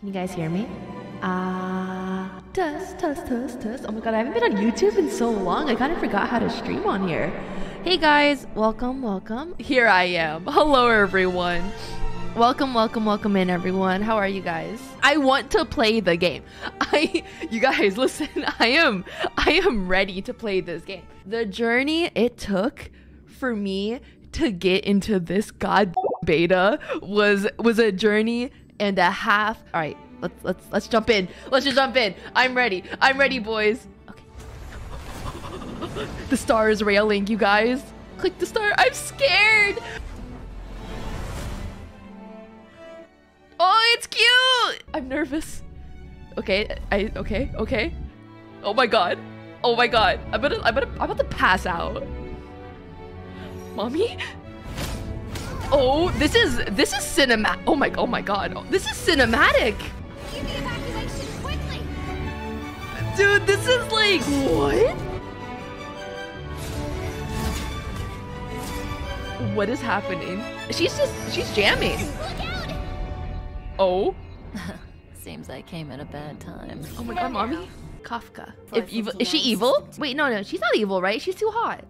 Can you guys hear me? Ah, uh, test, test, test, test. Oh my god, I haven't been on YouTube in so long. I kind of forgot how to stream on here. Hey guys, welcome, welcome. Here I am. Hello, everyone. Welcome, welcome, welcome in, everyone. How are you guys? I want to play the game. I, you guys, listen. I am, I am ready to play this game. The journey it took for me to get into this god beta was was a journey and a half. All right, let's let's let's jump in. Let's just jump in. I'm ready. I'm ready, boys. Okay. the star is railing, you guys. Click the star. I'm scared. Oh, it's cute. I'm nervous. Okay, I okay, okay. Oh my god. Oh my god. I'm gonna I'm gonna I'm about to pass out. Mommy? Oh, this is this is cinema. Oh my oh my god. This is cinematic. Dude, this is like what? What is happening? She's just she's jamming. Oh. Seems I came at a bad time. Oh my god, mommy. Kafka. If evil is she evil? Wait, no, no, she's not evil, right? She's too hot.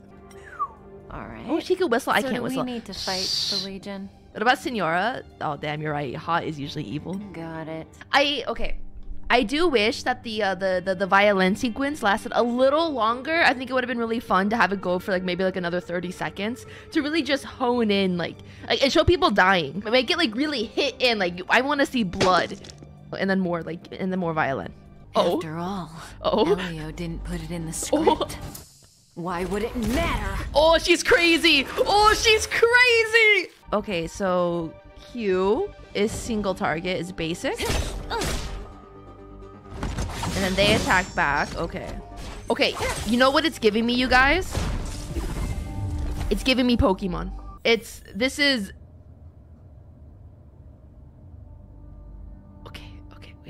All right. Oh, she could whistle. So I can't do whistle. we need to fight the Legion? What about Signora? Oh, damn, you're right. Hot is usually evil. Got it. I okay. I do wish that the uh, the, the the violin sequence lasted a little longer. I think it would have been really fun to have it go for like maybe like another 30 seconds to really just hone in like, like and show people dying. Make it like really hit in like I want to see blood, and then more like and then more violin. Oh, After all, Oh. Elio didn't put it in the script. Why would it matter? oh, she's crazy. Oh, she's crazy. Okay, so Q is single target is basic. And then they attack back. Okay. Okay, you know what it's giving me, you guys? It's giving me Pokemon. It's this is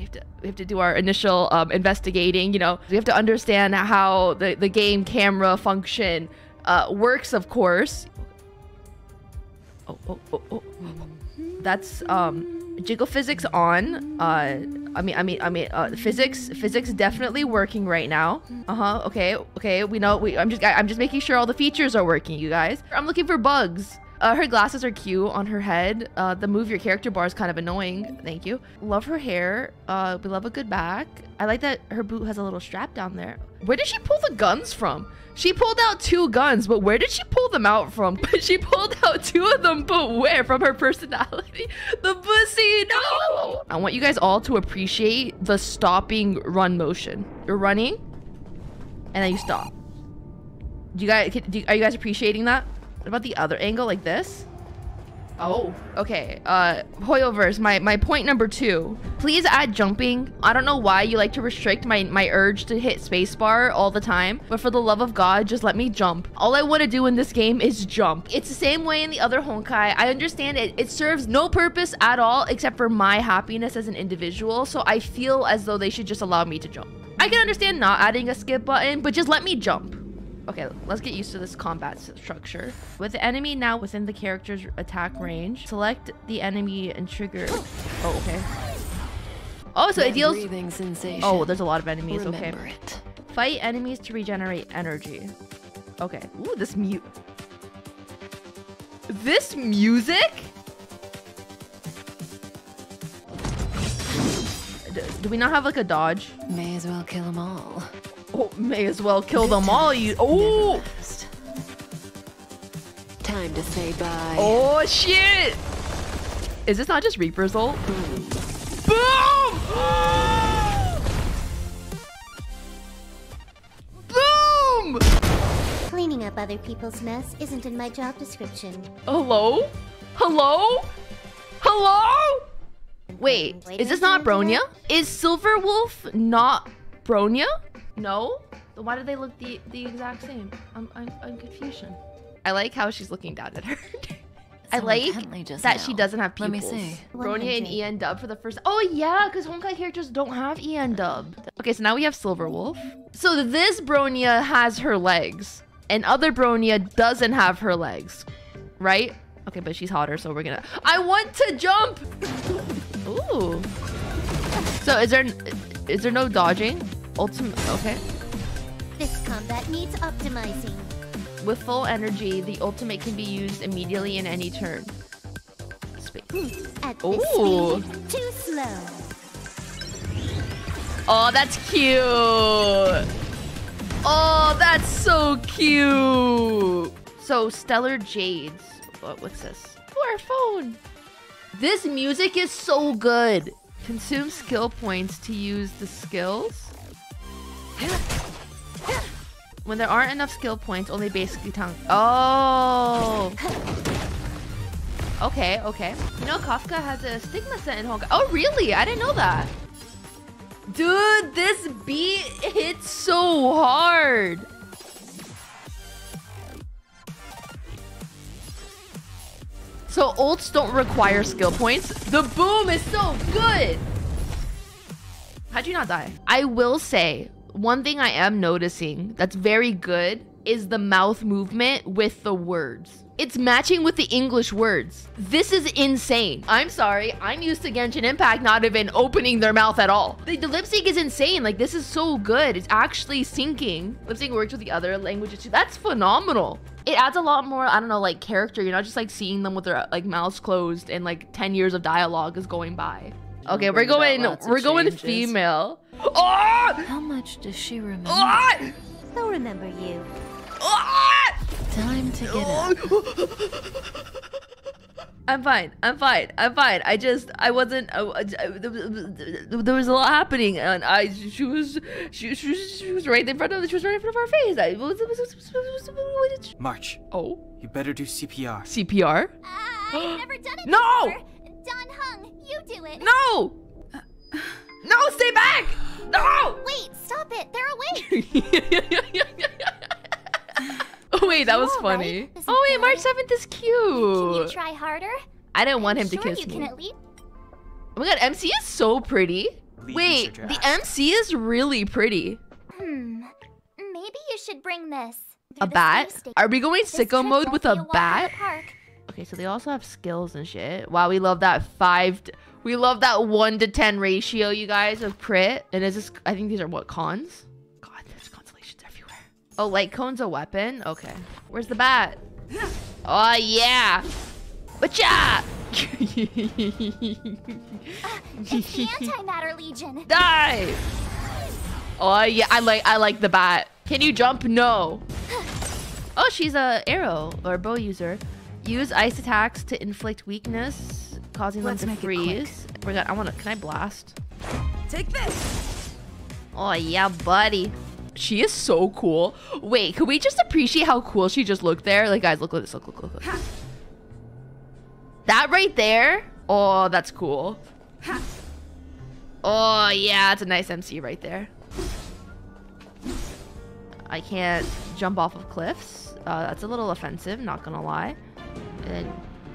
We have to we have to do our initial um, investigating, you know. We have to understand how the, the game camera function uh, works, of course. Oh, oh, oh, oh. That's um jiggle physics on. Uh I mean I mean I mean uh physics physics definitely working right now. Uh-huh. Okay. Okay. We know we I'm just I'm just making sure all the features are working, you guys. I'm looking for bugs. Uh, her glasses are cute on her head. Uh, the move your character bar is kind of annoying. Thank you. Love her hair. Uh, we love a good back. I like that her boot has a little strap down there. Where did she pull the guns from? She pulled out two guns, but where did she pull them out from? she pulled out two of them, but where? From her personality? The pussy, no! I want you guys all to appreciate the stopping run motion. You're running, and then you stop. Do you guys, do, are you guys appreciating that? What about the other angle, like this? Oh, okay. Uh, Hoyoverse, my, my point number two. Please add jumping. I don't know why you like to restrict my, my urge to hit spacebar all the time, but for the love of God, just let me jump. All I want to do in this game is jump. It's the same way in the other Honkai. I understand it, it serves no purpose at all except for my happiness as an individual, so I feel as though they should just allow me to jump. I can understand not adding a skip button, but just let me jump. Okay, let's get used to this combat structure. With the enemy now within the character's attack range, select the enemy and trigger. Oh, okay. Oh, so it deals. Oh, there's a lot of enemies. Remember Okay. it. Fight enemies to regenerate energy. Okay. Ooh, this mute. This music? Do we not have like a dodge? May as well kill them all. Oh, may as well kill them all. You. Oh. Time to say bye. Oh shit! Is this not just Reaper's ult? Boom! Boom! Cleaning up other people's mess isn't in my job description. Hello? Hello? Hello? Wait, is this not Bronya? Is Silver Wolf not Bronya? No? Then why do they look the, the exact same? I'm, I'm, I'm confusion. I like how she's looking down at her. I like just that now. she doesn't have Let pupils. me see. Bronya and 100. EN dub for the first. Oh yeah, because Honkai characters don't have EN dub. Okay, so now we have Silver Wolf. So this Bronya has her legs, and other Bronya doesn't have her legs, right? Okay, but she's hotter, so we're gonna. I want to jump. Ooh. So is there is there no dodging? Ultimate. Okay. This combat needs optimizing. With full energy, the ultimate can be used immediately in any turn. Space. Hmm. At this Ooh. speed, too slow. Oh, that's cute. Oh, that's so cute. So Stellar Jades. What, what's this? Oh, our phone. This music is so good. Consume skill points to use the skills. When there aren't enough skill points, only basically tongue. Oh. Okay, okay. You know, Kafka has a stigma set in Honkai. Oh, really? I didn't know that. Dude, this beat hits so hard. So ults don't require skill points. The boom is so good. How'd you not die? I will say, one thing I am noticing that's very good is the mouth movement with the words. It's matching with the English words. This is insane. I'm sorry, I'm used to Genshin Impact not even opening their mouth at all. The, the lip sync is insane. Like, this is so good. It's actually syncing. Lip sync works with the other languages too. That's phenomenal. It adds a lot more, I don't know, like character. You're not just like seeing them with their like mouths closed and like 10 years of dialogue is going by. Okay, we're going, we're going changes. female. Oh! How much does she remember? Ah! They'll remember you. Ah! Time to get up. I'm fine. I'm fine. I'm fine. I just I wasn't. I, I- I- there was a lot happening, and I she was she, she, was- she was right in front of she was right in front of our face. I was, was, was, was, was March, oh you better do CPR. CPR. Uh, I've never done it No! before. Dan Heng, you do it. No, no, stay back. No. Wait, stop it. They're awake. oh wait, that was You all right? funny. Isn't Oh wait, that- March seventh is cute. Can you try harder? I didn't want him to sure kiss you me. can at least. Oh my god, MC is so pretty. Leave Wait, the MC is really pretty. Hmm. Maybe you should bring this. A through the bat? Are we going This sicko mode with be a walk in the bat? park. Okay, so they also have skills and shit. Wow, we love that five. We love that one to ten ratio, you guys, of crit. And is this? I think these are what cons. God, there's constellations everywhere. Oh, light cone's a weapon. Okay, where's the bat? Oh yeah, Bacha! Uh, it's the antimatter legion. Die! Oh yeah, I like I like the bat. Can you jump? No. Oh, she's a arrow or bow user. Use ice attacks to inflict weakness, causing Let's them make to it freeze. We're gonna, I wanna. Can I blast? Take this. Oh yeah, buddy. She is so cool. Wait, could we just appreciate how cool she just looked there? Like, guys, look at this. Look, look, look, look. That right there. Oh, that's cool. Oh yeah, it's a nice MC right there. I can't jump off of cliffs. Uh, that's a little offensive, not gonna lie. And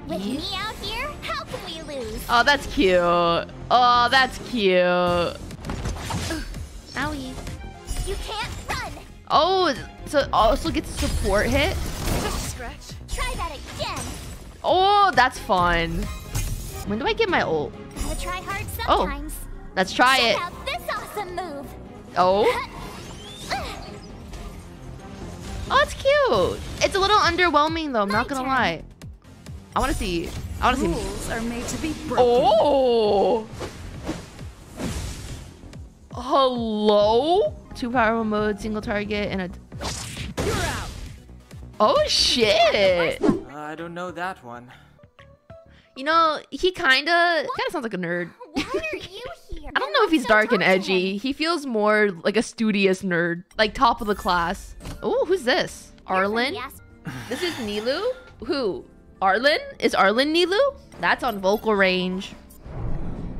With me out here, how can we lose? Oh, that's cute. Oh, that's cute. Owie. You can't run. Oh, so also gets a support hit. Just stretch. Try that again. Oh, that's fun. When do I get my ult? Gotta try hard Oh. Let's try Check it. out this awesome move. Oh. Oh, it's cute. It's a little underwhelming though. I'm not gonna turn. lie. I want to see. I want to see. Rules are made to be broken. Oh. Hello. Two power mode, single target, and a. You're out. Oh shit. I don't know that one. You know, he kinda kinda sounds like a nerd. Why are you here? I don't know if he's dark and edgy. He feels more like a studious nerd, like top of the class. Oh, who's this? Arlan? Yes. This is Nilou? Who? Arlan? Is Arlan Nilou? That's on vocal range.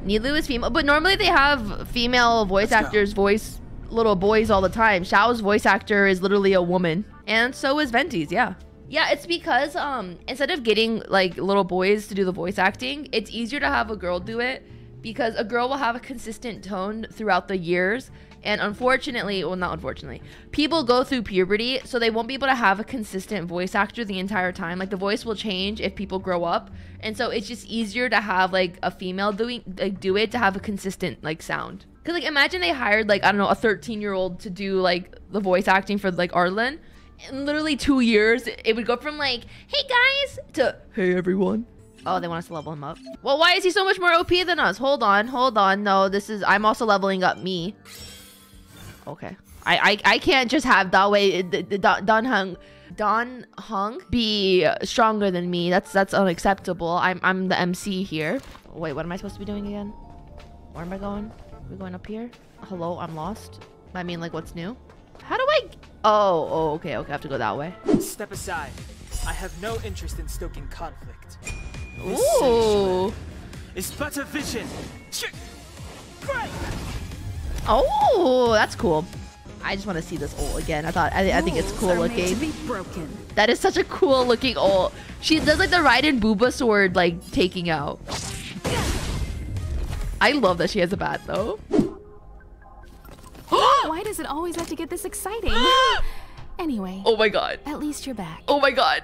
Nilou is female, but normally they have female voice Let's go. actors voice little boys all the time. Xiao's voice actor is literally a woman. And so is Venti's, yeah. Yeah, it's because um instead of getting like little boys to do the voice acting, it's easier to have a girl do it because a girl will have a consistent tone throughout the years. And unfortunately, well, not unfortunately, people go through puberty, so they won't be able to have a consistent voice actor the entire time. Like the voice will change if people grow up, and so it's just easier to have like a female doing like do it to have a consistent like sound. Cause like imagine they hired like I don't know a 13 year old to do like the voice acting for like Arlan. In literally two years, it would go from like "Hey guys" to "Hey everyone." Oh, they want us to level him up. Well, why is he so much more OP than us? Hold on, hold on. No, this is I'm also leveling up me. Okay. I I, I can't just have that way... Dan Heng Dan Heng be stronger than me. That's that's unacceptable. I'm I'm the MC here. Wait, what am I supposed to be doing again? Where am I going? we going up here? Hello, I'm lost. I mean, like, what's new? How do I? Oh, oh, okay, okay. I have to go that way. Step aside. I have no interest in stoking conflict. This Ooh. sanctuary is but a vision. Great! Oh, that's cool. I just want to see this ult again. I thought I, I think it's cool are made to looking. That is such a cool looking ult. She does like the Raiden Booba sword like taking out. I love that she has a bat though. Why does it always have to get this exciting? anyway, Oh my god. at least you're back. Oh my god.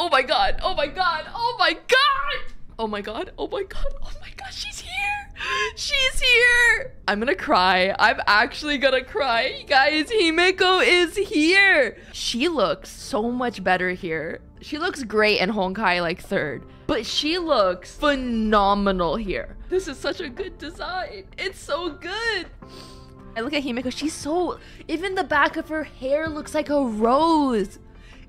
Oh my god. Oh my god. Oh my god. Oh my god. Oh my god. Oh my god. She's here. She's here. I'm gonna cry. I'm actually gonna cry. Guys, Himeko is here. She looks so much better here. She looks great in Honkai like third, but she looks phenomenal here. This is such a good design. It's so good. I look at Himeko. She's so. Even the back of her hair looks like a rose.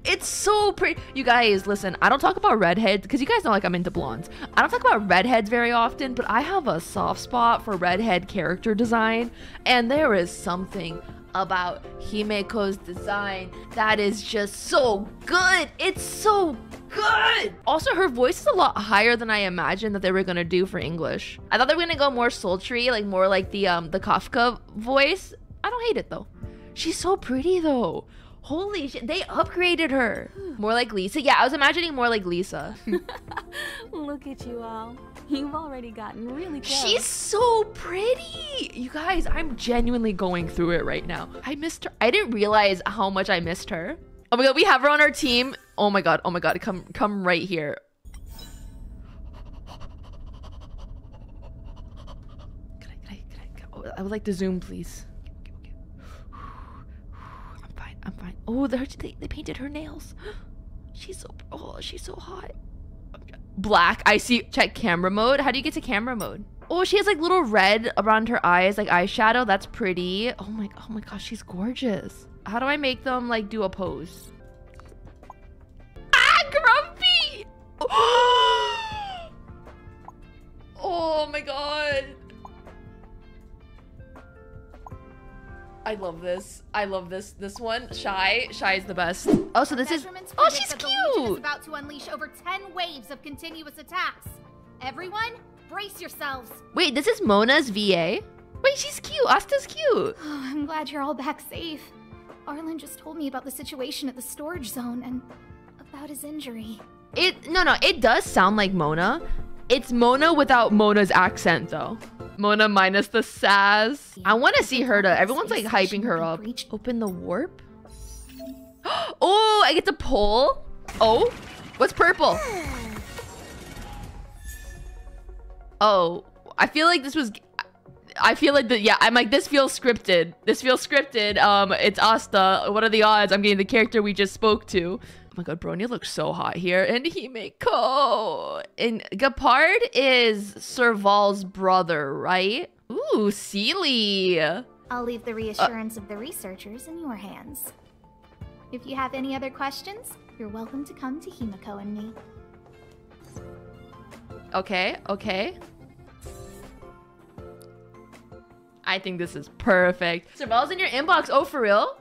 It's so pretty. You guys, listen, I don't talk about redheads because you guys know like I'm into blondes. I don't talk about redheads very often, but I have a soft spot for redhead character design. And there is something about Himeko's design that is just so good. It's so good. Also, her voice is a lot higher than I imagined that they were gonna do for English. I thought they were gonna go more sultry, like more like the um the Kafka voice. I don't hate it though. She's so pretty though. Holy shit, they upgraded her. More like Lisa. Yeah, I was imagining more like Lisa. Look at you all. You've already gotten really close. She's so pretty. You guys, I'm genuinely going through it right now. I missed her. I didn't realize how much I missed her. Oh my god, we have her on our team. Oh my god, oh my god, come come right here. Can I, can I, can I, oh, I would like to zoom, please. Okay, okay, okay. I'm fine, Oh, they, they, painted her nails. She's so, oh, she's so hot. Black. I see. Check camera mode. How do you get to camera mode? Oh, she has like little red around her eyes, like eyeshadow. That's pretty. Oh my, oh my gosh, she's gorgeous. How do I make them like do a pose? Ah, grumpy. Oh my god. I love this. I love this. This one, shy. Shy is the best. Oh, so this is. Measurements Oh, predict she's that the Legion is cute. about to unleash over 10 waves of continuous attacks. Everyone, brace yourselves. Wait, this is Mona's VA. Wait, she's cute. Asta's cute. Oh, I'm glad you're all back safe. Arlan just told me about the situation at the storage zone and about his injury. It no no, it does sound like Mona. It's Mona without Mona's accent though. Mona minus the sass. I want to see her to. Everyone's like hyping her up. Open the warp. Oh, I get to pull. Oh, what's purple? Oh, I feel like this was. I feel like the yeah. I'm like this feels scripted. This feels scripted. Um, it's Asta. What are the odds? I'm getting the character we just spoke to. Oh my god, Bronya looks so hot here. And Himeko. And Gepard is Serval's brother, right? Ooh, Seele. I'll leave the reassurance of the researchers in your hands. If you have any other questions, you're welcome to come to Himeko and me. Okay, okay. I think this is perfect. Serval's in your inbox. Oh, for real?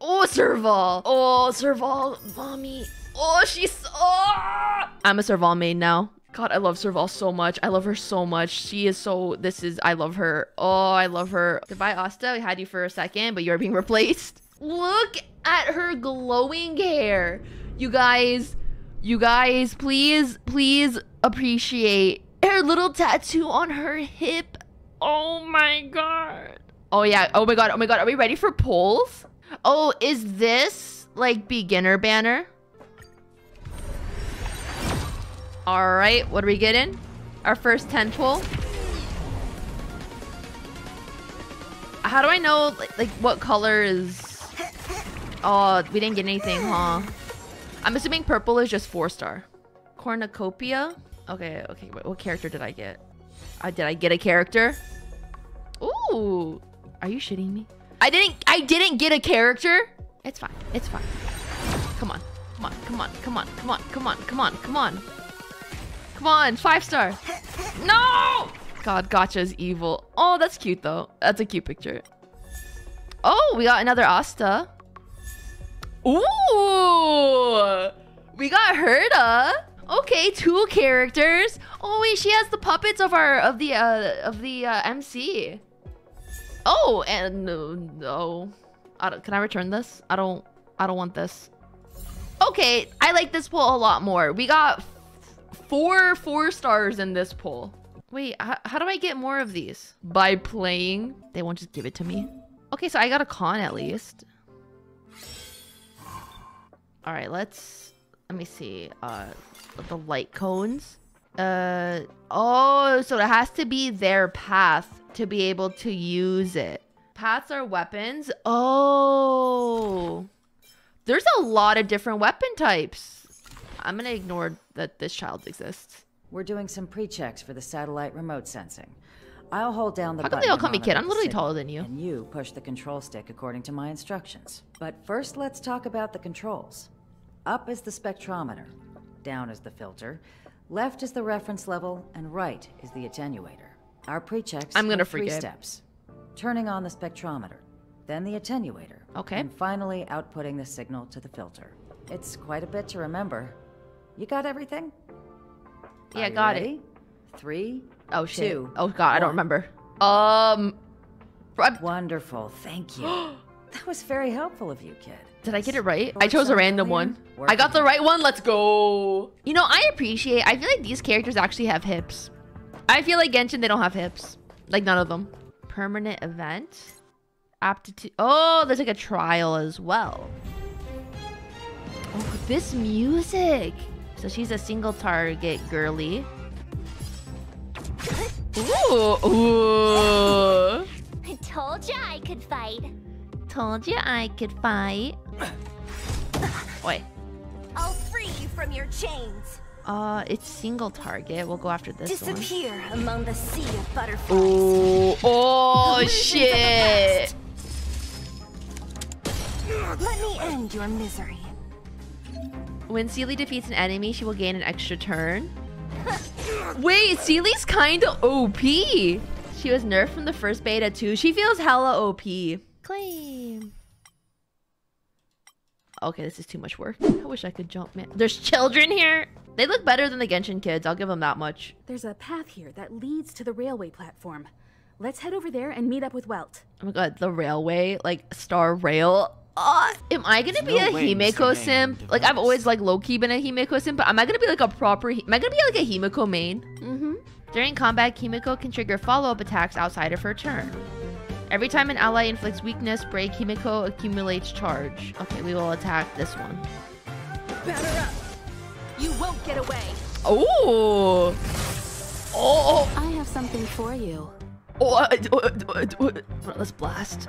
Oh, Serval. Oh, Serval. Mommy. Oh, she's... Oh! I'm a Serval main now. God, I love Serval so much. I love her so much. She is so... This is... I love her. Oh, I love her. Goodbye, Asta. We had you for a second, but you're being replaced. Look at her glowing hair. You guys... You guys, please, please appreciate Her little tattoo on her hip. Oh my god. Oh yeah. Oh my god. Oh my god. Are we ready for polls? Oh, is this like beginner banner? All right. What are we getting? Our first 10 poll. How do I know like, like what color is Oh, we didn't get anything, huh? I'm assuming purple is just four star. Cornucopia? Okay, okay. What, what character did I get? Uh, did I get a character? Ooh. Are you shitting me? I didn't I didn't get a character? It's fine. It's fine. Come on. Come on. Come on. Come on. Come on. Come on. Come on. Come on. Come on. Five star. No! God, Gacha is evil. Oh, that's cute though. That's a cute picture. Oh, we got another Asta. Ooh! We got Herta. Okay, two characters. Oh wait, she has the puppets of our of the uh of the uh, MC. Oh, and no, no. I don't, can I return this? I don't. I don't want this. Okay, I like this poll a lot more. We got four four stars in this poll. Wait, how do I get more of these? By playing. They won't just give it to me. Okay, so I got a con at least. All right, let's let me see. Uh, the light cones. Uh, oh, so it has to be their path to be able to use it. Paths are weapons. Oh, there's a lot of different weapon types. I'm gonna ignore that this child exists. We're doing some pre-checks for the satellite remote sensing. I'll hold down the How come they all call me kid? I'm literally taller than you. And you push the control stick according to my instructions. But first, let's talk about the controls. Up is the spectrometer, down is the filter, left is the reference level, and right is the attenuator. Our pre-checks I'm gonna three forget. steps. Turning on the spectrometer, then the attenuator. Okay. And finally outputting the signal to the filter. It's quite a bit to remember. You got everything? Yeah, Are got it. Three. Oh shit. Two, oh god, I don't remember. Um. Wonderful, thank you. that was very helpful of you, kid. Did I get it right? I chose a random one. I got the right one. Let's go. You know, I appreciate. I feel like these characters actually have hips. I feel like Genshin they don't have hips. Like none of them. Permanent event. Aptitude. Oh, there's like a trial as well. Oh, this music. So she's a single target girly. Ooh, ooh. I told you I could fight. Told you I could fight. Wait. I'll free you from your chains. Uh, it's single target. We'll go after this one. Disappear among the sea of butterflies. Oh, oh shit. Let me end your misery. When Seele defeats an enemy, she will gain an extra turn. Wait, Seele's kind of OP. She was nerfed from the first beta too. She feels hella OP. Claim. Okay, this is too much work. I wish I could jump, man. There's children here. They look better than the Genshin kids. I'll give them that much. There's a path here that leads to the railway platform. Let's head over there and meet up with Welt. Oh my god, the railway, like Star Rail. Uh, am I gonna be no a. Himeko Gang simp? develops. Like I've always like low key been a Himeko simp, but am I gonna be like a proper? Hi- Am I gonna be like a Himeko main? Mm-hmm. During combat, Himeko can trigger follow-up attacks outside of her turn. Every time an ally inflicts weakness break, Himeko accumulates charge. Okay, we will attack this one. Batter up! You won't get away! Oh! Oh! I have something for you. Oh! uh, uh, uh, uh, uh, Let's blast.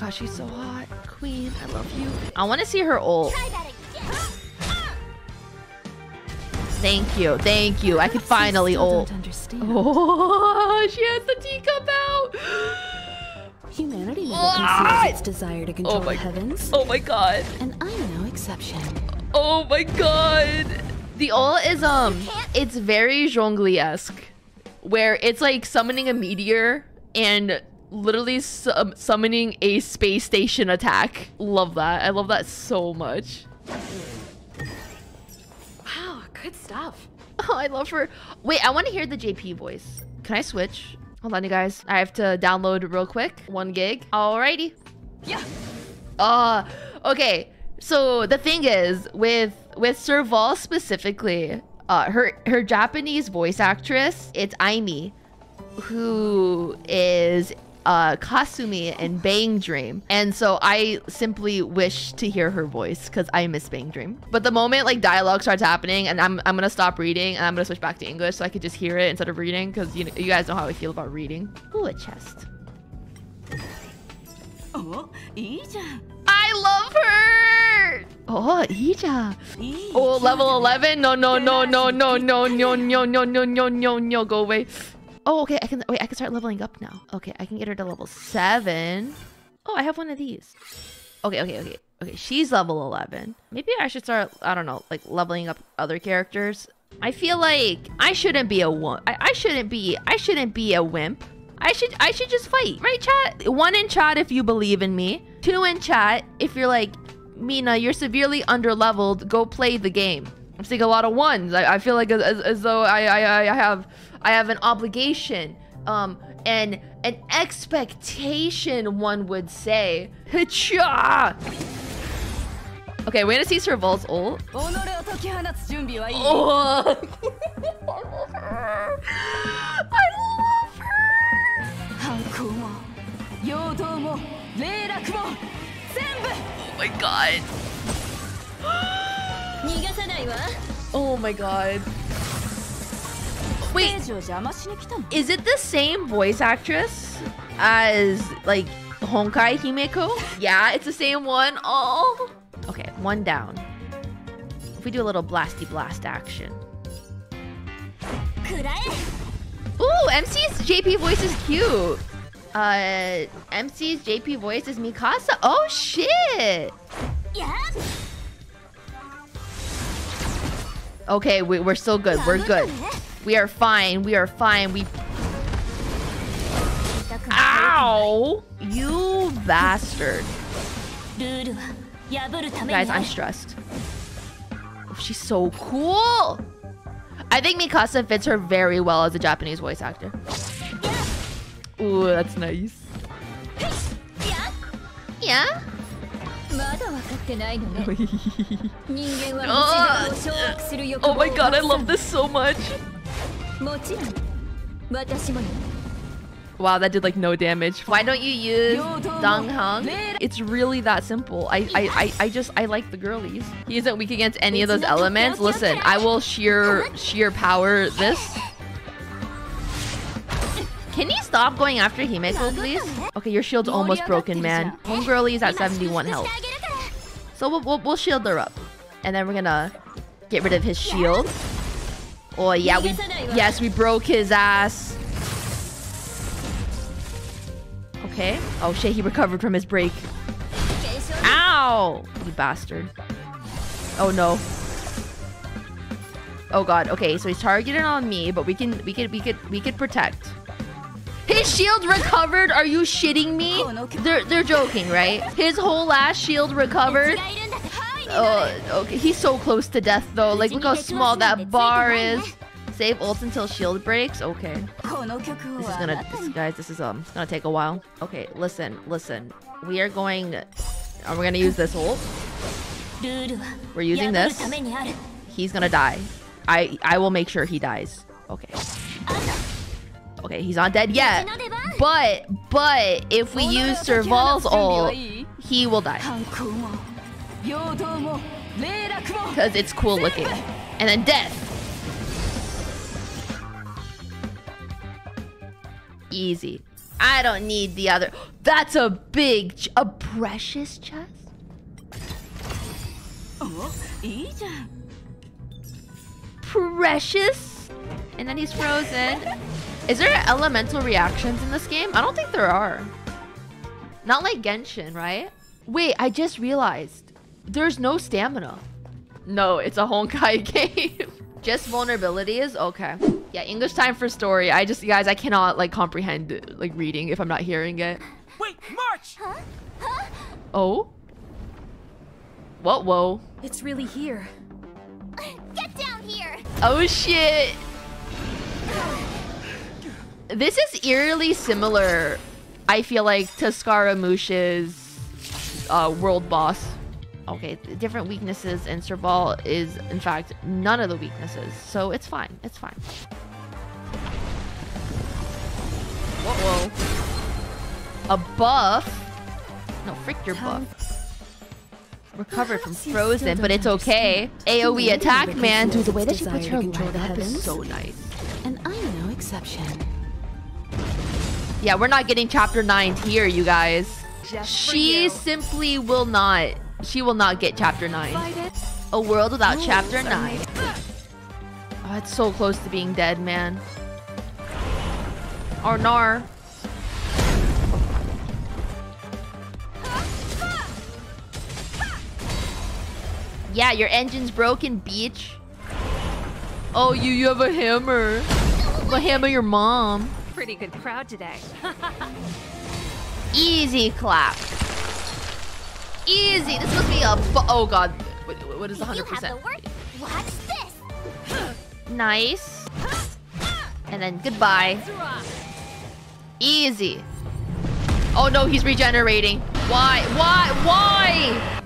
Gosh, she's so hot. Queen, I love you. I want to see her ult. Try that again. Thank you. Thank you. I could finally Still ult. Oh, she has the teacup out. Humanity never Ah! conceals its desire to control my- the heavens, Oh my god. and I'm no exception. Oh my god. The ult is um it's very Zhongli-esque. Where it's like summoning a meteor and literally sum- summoning a space station attack. Love that. I love that so much. Wow, good stuff. Oh, I love her. Wait, I want to hear the JP voice. Can I switch? Hold on, you guys. I have to download real quick. One gig. Alrighty. Yeah. Uh, okay. So the thing is, with with Serval specifically, uh, her her Japanese voice actress, it's Aimi, who is uh, Kasumi and Bang Dream. And so I simply wish to hear her voice because I miss Bang Dream. But the moment like dialogue starts happening and I'm, I'm going to stop reading and I'm going to switch back to English so I could just hear it instead of reading because you, you guys know how I feel about reading. Ooh, a chest. Oh, Ija. I love her. Oh, Ija. Oh, level 11. No, no, no, no, no, no, no, no, no, no, no, no, no, go away. Oh, okay, I can, wait, I can start leveling up now. Okay, I can get her to level 7. Oh, I have one of these. Okay, okay, okay. Okay, she's level 11. Maybe I should start, I don't know, like leveling up other characters. I feel like I shouldn't be a one. I, I shouldn't be, I shouldn't be a wimp. I should, I should just fight, right, chat? One in chat if you believe in me. Two in chat if you're like, Mina, you're severely underleveled. Go play the game. I'm seeing a lot of ones. I, I feel like as, as, as though I, I I have I have an obligation, um, and an expectation, one would say. Hacha! Okay, we're gonna see Serval's ult. Oh! I love her! Oh my god. Oh my god. Wait, is it the same voice actress as like Honkai Himeko? yeah, it's the same one. Oh. Okay, one down. If we do a little blasty blast action. Ooh, MC's JP voice is cute. Uh, MC's JP voice is Mikasa. Oh shit. Okay, we, are still good. We're good. We are fine. We are fine. We... Ow! You bastard. Guys, I'm stressed. Oh, she's so cool! I think Mikasa fits her very well as a Japanese voice actor. Ooh, that's nice. Yeah? oh, oh my god, I love this so much. Wow, that did like no damage. Why don't you use Dan Heng? It's really that simple. I, I, I, I just I like the girlies. He isn't weak against any of those elements. Listen, I will sheer sheer power this. Can you stop going after Himeko, please? Okay, your shield's almost broken, man. Homegirlie is at 71 health. So we'll, we'll, we'll shield her up. And then we're gonna get rid of his shield. Oh, yeah, we... Yes, we broke his ass. Okay. Oh, shit, he recovered from his break. Ow! You bastard. Oh, no. Oh, God. Okay, so he's targeted on me, but we can... We could... We could... We could protect. His shield recovered? Are you shitting me? They're, they're joking, right? His whole last shield recovered? Oh, okay. He's so close to death, though. Like, look how small that bar is. Save ult until shield breaks. Okay. This is gonna, this, guys. This is um, gonna take a while. Okay, listen, listen. We are going. Are we gonna use this ult? We're using this. He's gonna die. I, I will make sure he dies. Okay. Okay, he's not dead yet. But, but if we use Serval's ult, he will die. Because it's cool looking. And then death. Easy. I don't need the other. That's a big, a precious chest? Precious? And then he's frozen. Is there elemental reactions in this game? I don't think there are. Not like Genshin, right? Wait, I just realized. There's no stamina. No, it's a Honkai game. just vulnerabilities? Okay. Yeah, English time for story. I just, guys, I cannot like comprehend like reading if I'm not hearing it. Wait, March! Huh? Oh? What? Whoa. It's really here Get down here! Oh shit! This is eerily similar, I feel like, to Scaramouche's uh, world boss. Okay, different weaknesses, and Serval is, in fact, none of the weaknesses. So it's fine. It's fine. Whoa. A buff? No, frick your buff. Recovered from frozen, but it's okay. AoE attack, man. Dude, the way that she puts her control the light up is so nice. And I'm no exception. Yeah, we're not getting chapter 9 here, you guys. Just She simply will not. She will not get chapter 9. A world without Rules chapter 9. Oh, it's so close to being dead, man. Or nar. Yeah, your engine's broken, beach. Oh, you, you have a hammer. A hammer your mom. Pretty good crowd today. Easy clap. Easy. This must be a. Oh god. What, what is You 100%? have the work. Watch this. Nice. And then goodbye. Easy. Oh no, he's regenerating. Why? Why? Why?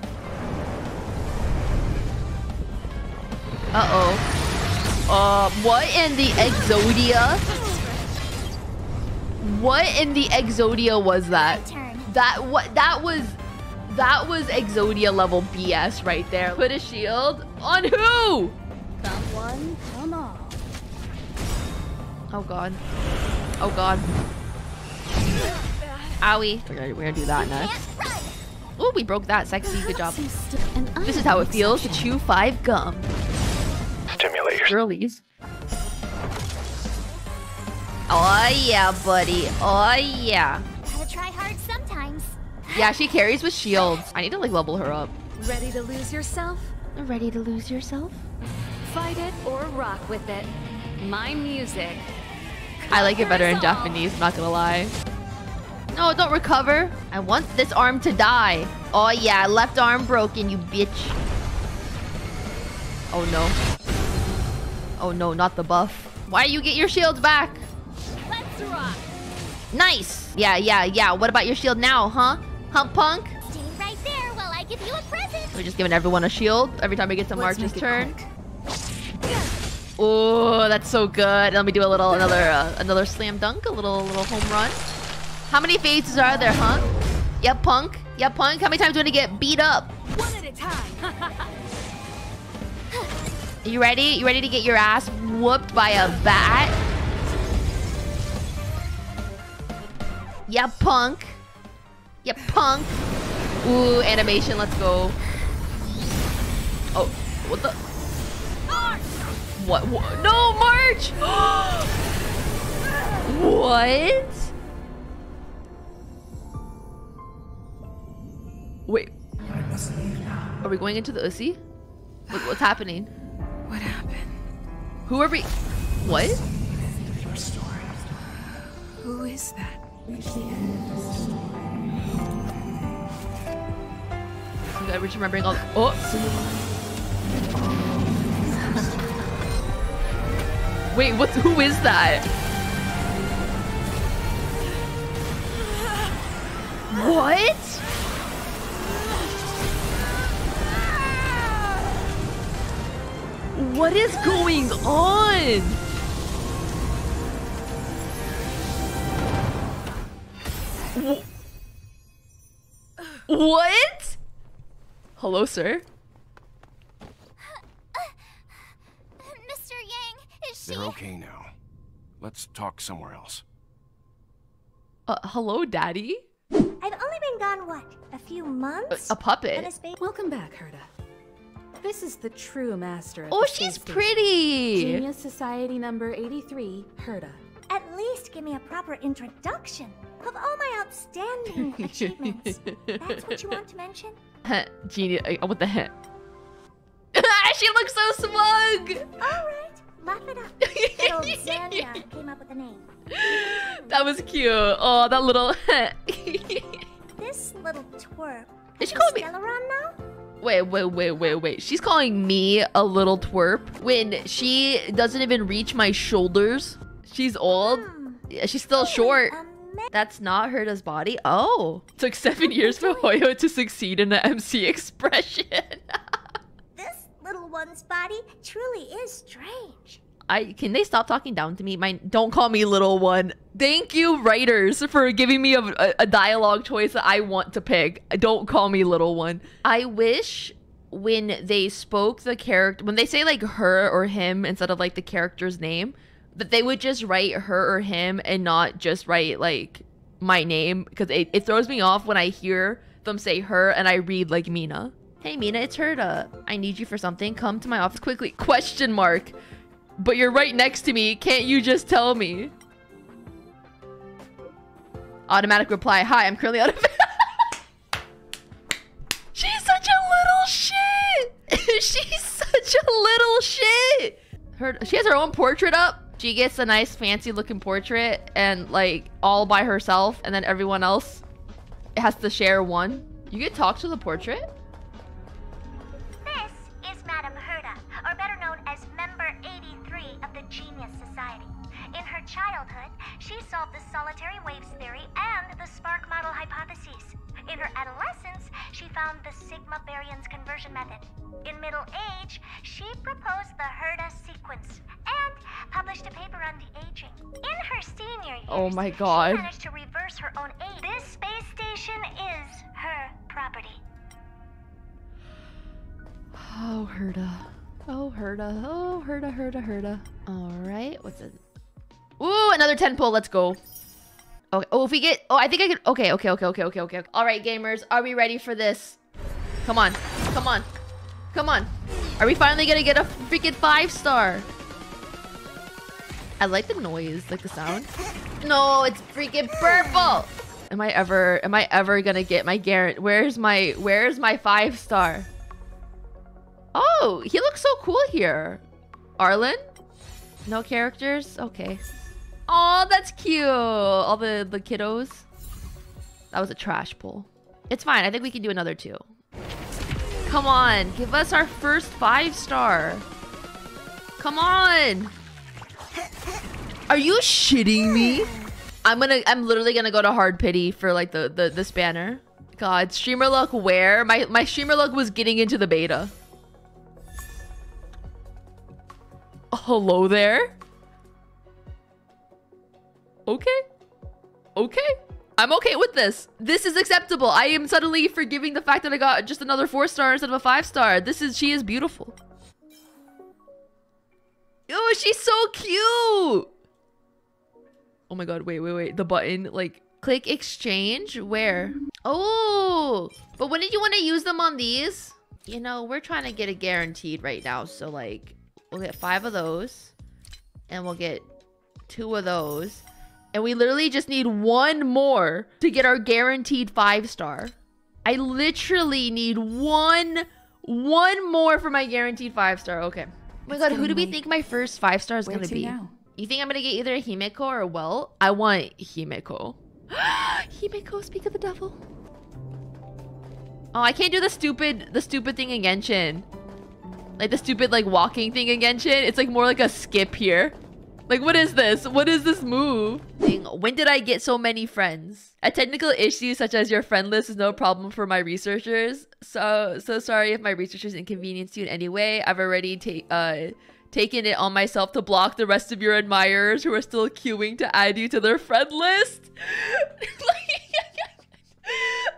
Uh-oh. Uh, what in the Exodia? What in the Exodia was that? That what that was that was Exodia level BS right there. Put a shield on who? Come one, come all. Oh god. Oh god. Owie. We're gonna, we're gonna do that next. Can't. Oh, we broke that. Sexy. Good job. Perhaps you still- and I'm This is how it feels to chew five gum. Stimulate your Girlies. Oh yeah, buddy. Oh yeah. Gotta try hard sometimes. Yeah, she carries with shields. I need to like level her up. Ready to lose yourself? Ready to lose yourself? Fight it or rock with it. My music. I like it better in Japanese, I'm not gonna lie. No, don't recover. I want this arm to die. Oh yeah, left arm broken, you bitch. Oh no. Oh no, not the buff. Why you get your shields back? Let's rock. Nice. Yeah, yeah, yeah. What about your shield now, huh? Huh, punk? Stay right there while I give you a present. We're just giving everyone a shield every time we get to Let's March's turn. Oh, that's so good. Let me do a little another uh, another slam dunk, a little little home run. How many phases are there, huh? Yeah, punk. Yeah, punk. How many times do you want to get beat up? One at a time. Are you ready? You ready to get your ass whooped by a bat? Yeah, punk. Yeah, punk. Ooh, animation. Let's go. Oh, what the? What? what? No, March! what? Wait. Are we going into the Ussy? What, what's happening? what happened? Who are we? What? Who is that? We're just remembering all. Oh. Wait, what's who is that? What? What is going on? What? Hello, sir. Mr. Yang, is she? They're okay now. Let's talk somewhere else. Uh, hello, daddy. I've only been gone, what, a few months? a puppet. A space- Welcome back, Herta. This is the true master of Oh, the she's space station. pretty. Genius Society number 83, Herta. At least give me a proper introduction of all my outstanding achievements. That's what you want to mention? Genius. uh, What the heck? she looks so smug. Alright, laugh it up. Xania came up with the name. That was cute. Oh, that little. This little twerp. Is she calling me? Stellaron now? Wait, wait, wait, wait, wait. She's calling me a little twerp when she doesn't even reach my shoulders. She's old. Hmm. Yeah, She's still Really short. many. That's not Herta's body? Oh. It Took seven years for Hoyo to succeed in the MC expression. This little one's body truly is strange. I can they stop talking down to me? My don't call me little one. Thank you, writers, for giving me a, a, a dialogue choice that I want to pick. Don't call me little one. I wish when they spoke the character when they say like her or him instead of like the character's name, that they would just write her or him and not just write like my name because it, it throws me off when I hear them say her and I read like Mina. Hey Mina, it's Herta. I need you for something. Come to my office quickly. Question mark. But you're right next to me. Can't you just tell me? Automatic reply. Hi, I'm currently out of She's such a little shit. She's such a little shit. Her she has her own portrait up. She gets a nice fancy looking portrait and like all by herself and then everyone else has to share one. You can talk to the portrait? This is Madame Herta, or better known as Member 83 of the Genius Society. In her childhood, she solved the solitary waves theory and the spark model hypotheses. In her adolescence, she found the sigma baryons conversion method. In middle age, she proposed the Herta sequence and published a paper on de-aging. In her senior years, Oh my God. she managed to reverse her own age. This space station is her property. Oh, Herta. Oh, Herta. Oh, Herta, Herta, Herta. All right. What's it? Ooh, another 10 pull. Let's go. Okay. Oh, if we get... Oh, I think I could... Okay, okay, okay, okay, okay, okay. All right, gamers. Are we ready for this? Come on. Come on. Come on. Are we finally gonna get a freaking five star? I like the noise, like the sound. No, it's freaking purple. Am I ever... Am I ever gonna get my Garrett? Where's my... Where's my five star? Oh, he looks so cool here. Arlan? No characters? Okay. Oh, that's cute. All the, the kiddos. That was a trash pull. It's fine. I think we can do another two. Come on. Give us our first five star. Come on. Are you shitting me? I'm gonna, I'm literally gonna go to hard pity for like the, the, the spanner. God, streamer luck where? My, my streamer luck was getting into the beta. Hello there? Okay. Okay. I'm okay with this. This is acceptable. I am suddenly forgiving the fact that I got just another four star instead of a five star. This is, she is beautiful. Oh, she's so cute. Oh my god, wait, wait, wait. The button, like, click exchange? Where? Oh, but when did you want to use them on these? You know, we're trying to get it guaranteed right now. So, like, we'll get five of those. And we'll get two of those. And we literally just need one more to get our guaranteed five star. I literally need one, one more for my guaranteed five star. Okay. Oh my god, who do we think my first five star is gonna to be? now? You think I'm gonna get either a Himeko or a Welt? I want Himeko. Himeko, speak of the devil. Oh, I can't do the stupid, the stupid thing in Genshin. Like the stupid like walking thing in Genshin. It's like more like a skip here. Like what is this? What is this move? When did I get so many friends? A technical issue such as your friend list is no problem for my researchers. So so sorry if my researchers inconvenience you in any way. I've already ta uh taken it on myself to block the rest of your admirers who are still queuing to add you to their friend list.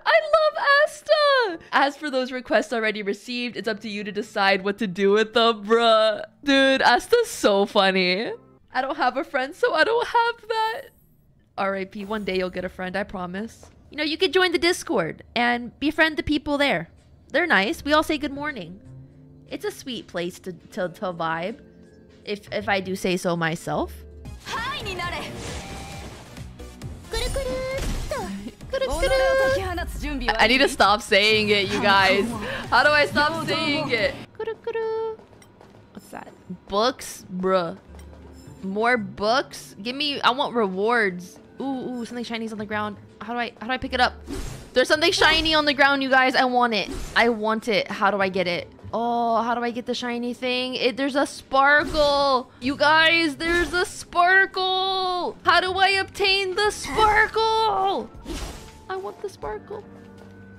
I love Asta! As for those requests already received, it's up to you to decide what to do with them, bruh. Dude, Asta's so funny. I don't have a friend, so I don't have that. RIP, one day you'll get a friend, I promise. You know, you could join the Discord and befriend the people there. They're nice. We all say good morning. It's a sweet place to, to, to vibe, if, if I do say so myself. I need to stop saying it, you guys. How do I stop saying it? What's that? Books? Bruh. More books? Give me... I want rewards. Ooh, ooh, something shini's on the ground. How do I... How do I pick it up? There's something shiny on the ground, you guys. I want it. I want it. How do I get it? Oh, how do I get the shiny thing? It, there's a sparkle. You guys, there's a sparkle. How do I obtain the sparkle? I want the sparkle.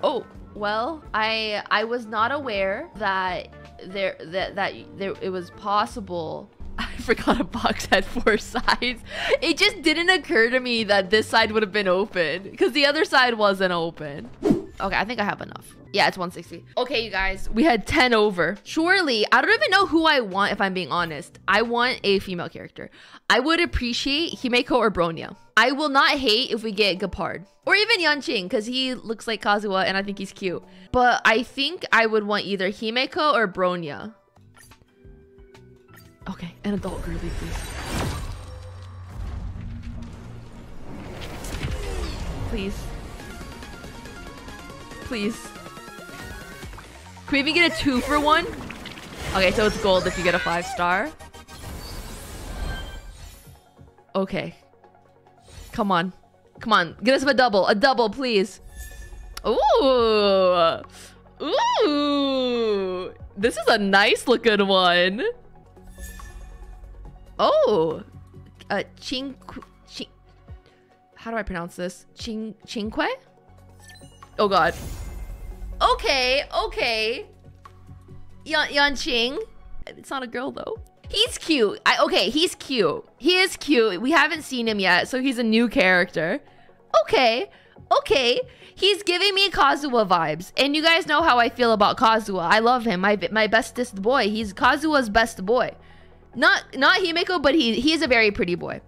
Oh, well, I I was not aware that there that that there it was possible. I forgot a box had four sides. It just didn't occur to me that this side would have been open because the other side wasn't open. Okay, I think I have enough. Yeah, it's 160. Okay, you guys, we had 10 over. Surely, I don't even know who I want if I'm being honest. I want a female character. I would appreciate Himeko or Bronya. I will not hate if we get Gepard. Or even Yanqing, because he looks like Kazuha and I think he's cute. But I think I would want either Himeko or Bronya. Okay, an adult girly, please. Please. Please. Can we even get a two for one? Okay, so it's gold if you get a five star. Okay. Come on. Come on. Get us a double. A double, please. Ooh. Ooh. This is a nice looking one. Oh. Uh, Ching... How do I pronounce this? Ching... Chingque? Oh god. Okay, okay. Yan Yanqing. It's not a girl though. He's cute. I, okay, he's cute. He is cute. We haven't seen him yet, so he's a new character. Okay, okay. He's giving me Kazuha vibes. And you guys know how I feel about Kazuha. I love him. My my bestest boy. He's Kazuha's best boy. Not not Himeko, but he he's a very pretty boy.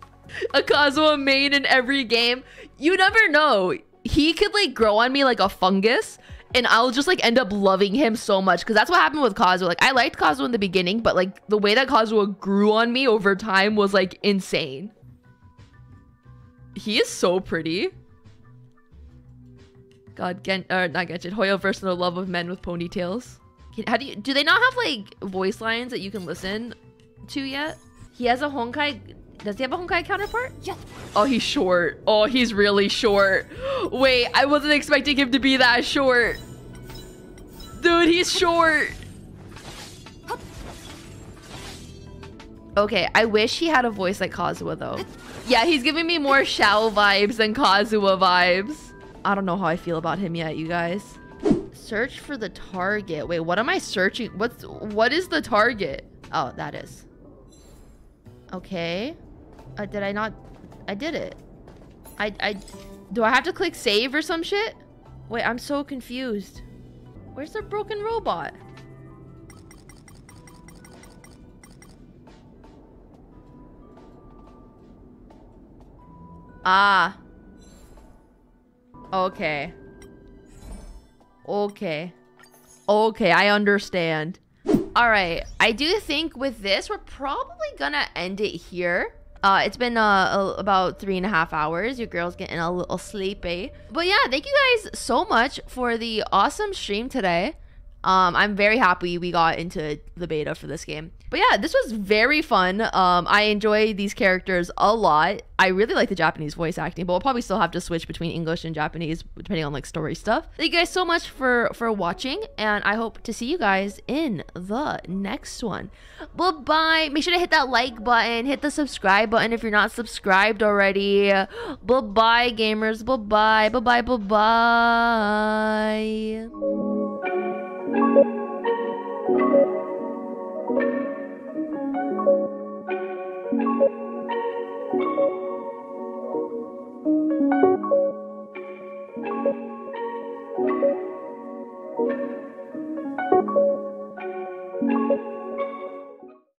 A Kazuha main in every game. You never know. He could like grow on me like a fungus and I'll just like end up loving him so much because that's what happened with Kazuha. Like I liked Kazuha in the beginning, but like the way that Kazuha grew on me over time was like insane. He is so pretty. God, Gen or not Genshin, Hoyoverse's the love of men with ponytails. How do you do they not have like voice lines that you can listen to yet? He has a Honkai does he have a Honkai counterpart? Yes. Oh, he's short. Oh, he's really short. Wait, I wasn't expecting him to be that short. Dude, he's short. Okay, I wish he had a voice like Kazuha though. Yeah, he's giving me more Xiao vibes than Kazuha vibes. I don't know how I feel about him yet, you guys. Search for the target. Wait, what am I searching? What's what is the target? Oh, that is. Okay. Uh, did I not? I did it. I, I, do I have to click save or some shit? Wait, I'm so confused. Where's the broken robot? Ah. Okay. Okay. Okay, I understand. All right, I do think with this, we're probably gonna end it here. Uh, it's been uh, about three and a half hours. Your girl's getting a little sleepy. But yeah, thank you guys so much for the awesome stream today. Um, I'm very happy we got into the beta for this game. But yeah, this was very fun. Um, I enjoy these characters a lot. I really like the Japanese voice acting, but we'll probably still have to switch between English and Japanese depending on like story stuff. Thank you guys so much for for watching, and I hope to see you guys in the next one. Bye bye. Make sure to hit that like button, hit the subscribe button if you're not subscribed already. Bye bye, gamers. Bye bye. Bye bye. Bye bye.